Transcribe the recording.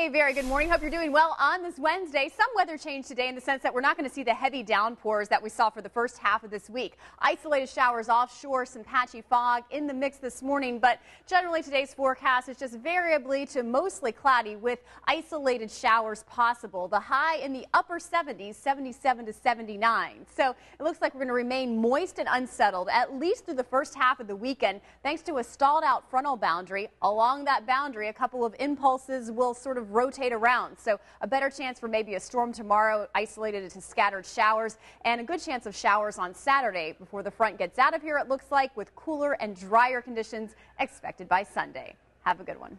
Hey, very good morning. Hope you're doing well on this Wednesday. Some weather change today in the sense that we're not going to see the heavy downpours that we saw for the first half of this week. Isolated showers offshore, some patchy fog in the mix this morning, but generally today's forecast is just variably to mostly cloudy with isolated showers possible. The high in the upper 70s, 77 to 79. So it looks like we're going to remain moist and unsettled at least through the first half of the weekend thanks to a stalled out frontal boundary. Along that boundary, a couple of impulses will sort of rotate around. So a better chance for maybe a storm tomorrow, isolated to scattered showers, and a good chance of showers on Saturday before the front gets out of here, it looks like, with cooler and drier conditions expected by Sunday. Have a good one.